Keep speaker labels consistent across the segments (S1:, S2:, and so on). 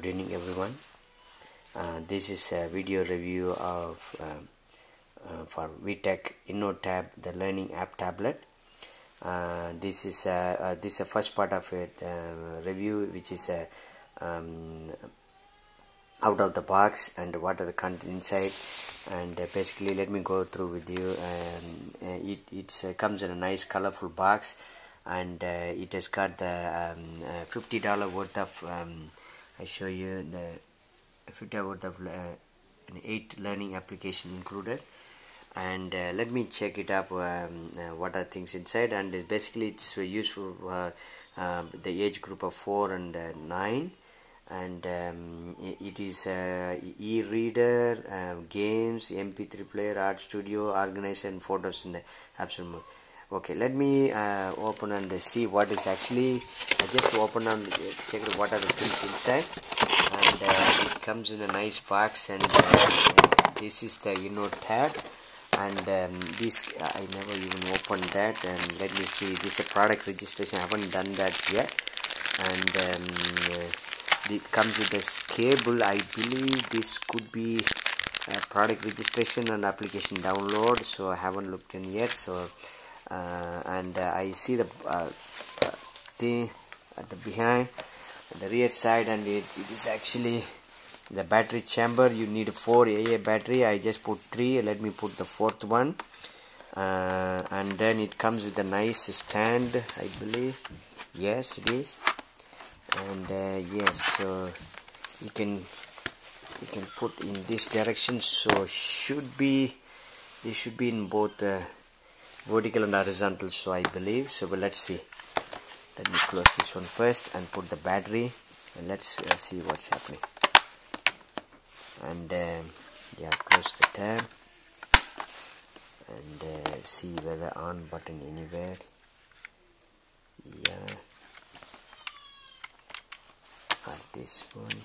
S1: good evening everyone. Uh, this is a video review of um, uh, for VTech InnoTab the learning app tablet. Uh, this is uh, uh, this is the first part of it uh, review which is a um, out of the box and what are the content inside. And basically let me go through with you. Um, it it's, comes in a nice colorful box. And it has got the um, $50 worth of um, I show you the FITA worth of uh, an 8 learning application included. And uh, let me check it up um, uh, what are things inside. And it's basically it's useful for um, the age group of 4 and uh, 9 and um, it is uh, e-reader uh, games mp3 player art studio organization photos in the absolute okay let me uh, open and see what is actually I just open and check what are the things inside. And uh, it comes in a nice box and uh, this is the you know tag and um, this I never even opened that. And let me see this is a product registration. I haven't done that yet. And um, it comes with this cable. I believe this could be a product registration and application download. So I haven't looked in yet. So uh, and uh, I see the uh, thing at the behind the rear side and it, it is actually the battery chamber. You need 4 AA battery. I just put 3 let me put the fourth one. Uh, and then it comes with a nice stand I believe. Yes it is. And uh, yes so you can you can put in this direction. So should be this should be in both the vertical and horizontal so I believe so but let's see. Let me close this one first and put the battery and let's uh, see what's happening. And um, yeah close the tab and uh, see whether on button anywhere. Yeah. At this one.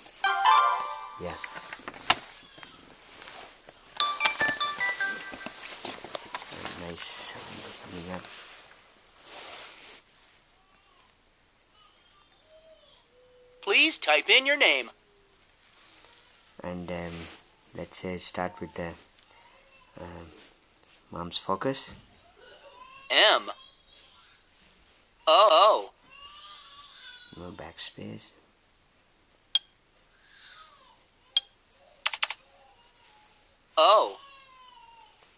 S1: Yeah nice coming up.
S2: Please type in your name.
S1: And um, let's say start with the um, mom's focus.
S2: M. O.
S1: No backspace.
S2: O.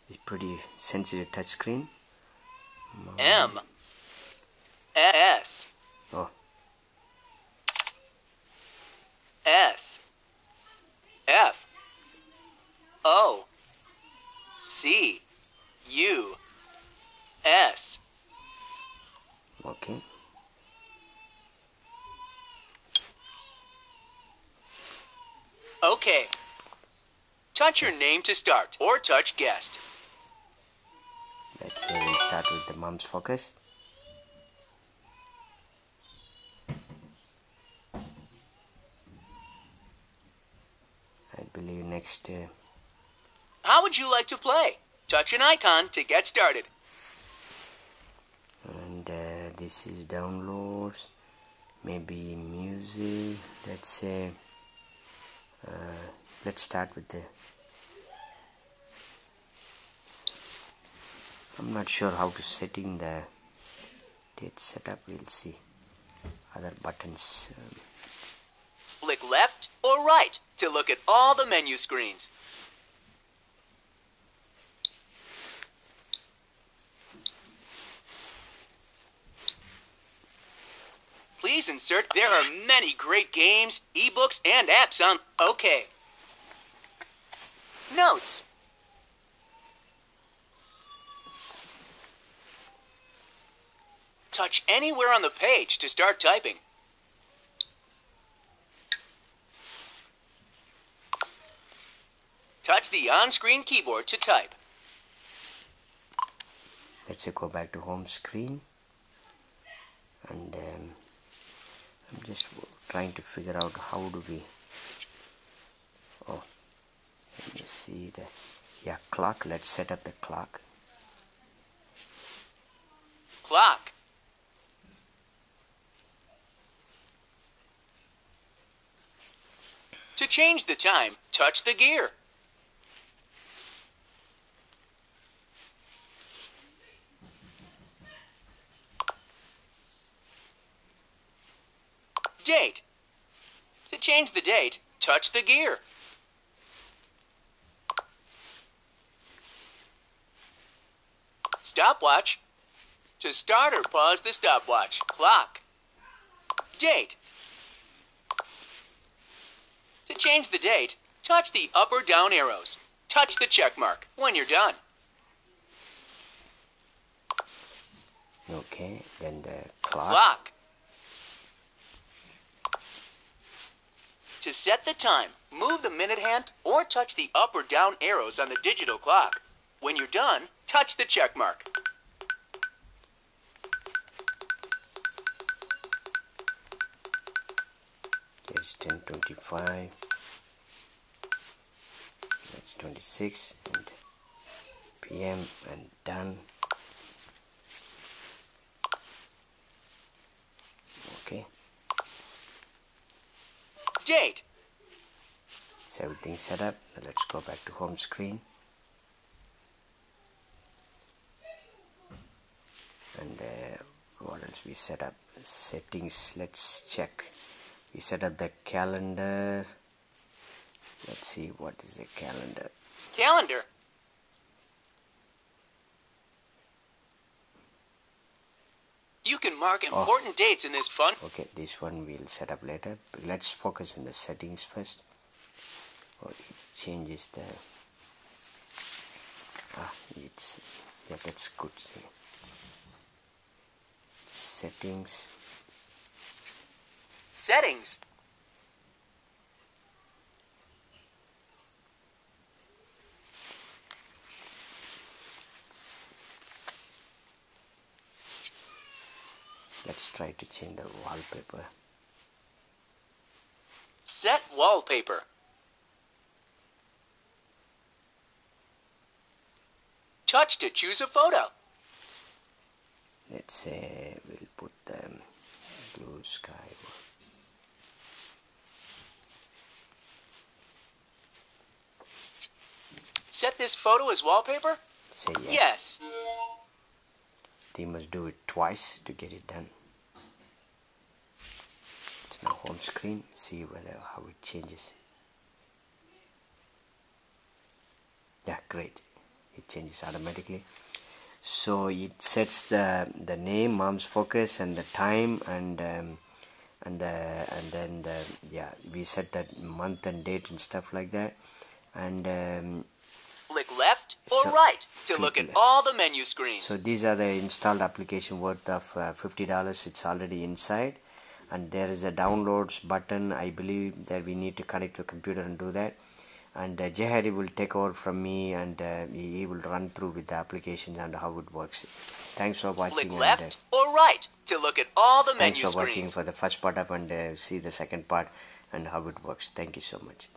S1: It's pretty sensitive touchscreen.
S2: M S
S1: oh.
S2: S F O C U S
S1: Okay.
S2: Okay. Touch your name to start or touch guest.
S1: Let's say we start with the mom's focus. I believe next. Uh,
S2: How would you like to play? Touch an icon to get started.
S1: And uh, this is downloads, maybe music. Let's say. Uh, let's start with the I'm not sure how to setting the date setup we'll see. Other buttons um,
S2: flick left or right to look at all the menu screens. Please insert there are many great games ebooks and apps on okay. Notes touch anywhere on the page to start typing. Touch the on-screen keyboard to type.
S1: Let's go back to home screen and um, I'm just trying to figure out how do we oh let me see the yeah clock let's set up the clock
S2: clock To change the time, touch the gear. Date. To change the date, touch the gear. Stopwatch. To start or pause the stopwatch, clock. Date. To change the date, touch the up or down arrows. Touch the check mark when you're done.
S1: okay then the clock,
S2: Clock. To set the time, move the minute hand or touch the up or down arrows on the digital clock. When you're done, touch the check mark.
S1: It's 1025. That's 26 and PM and done. Okay,
S2: Date.
S1: so everything's set up. Now let's go back to home screen. And uh, what else we set up? Settings. Let's check. We set up the calendar. Let's see what is the calendar.
S2: Calendar. You can mark important dates in this fun.
S1: okay this one we'll set up later but let's focus on the settings first oh it changes the ah it's yeah that's good see settings
S2: Settings.
S1: let's try to change the wallpaper
S2: Set wallpaper. Touch to choose a photo.
S1: let's say we'll put the blue sky
S2: Set this photo as wallpaper?
S1: say yes.
S2: Yes.
S1: they must do it twice to get it done it's now home screen see whether how it changes yeah great it changes automatically so it sets the the name mom's focus and the time and um, and the and then the yeah we set that month and date and stuff like that and um,
S2: left or
S1: So-
S2: right to look at all the menu screens.
S1: so these are the installed application worth of uh, $50 it's already inside. And there is a downloads button. I believe that we need to connect to a computer and do that. And uh, Jehari will take over from me and uh, he, will run through with the application and how it works. Thanks for watching
S2: Click
S1: and, uh,
S2: left or right to look at all the
S1: thanks
S2: menu
S1: for watching for the first part of and uh, see the second part and how it works. Thank you so much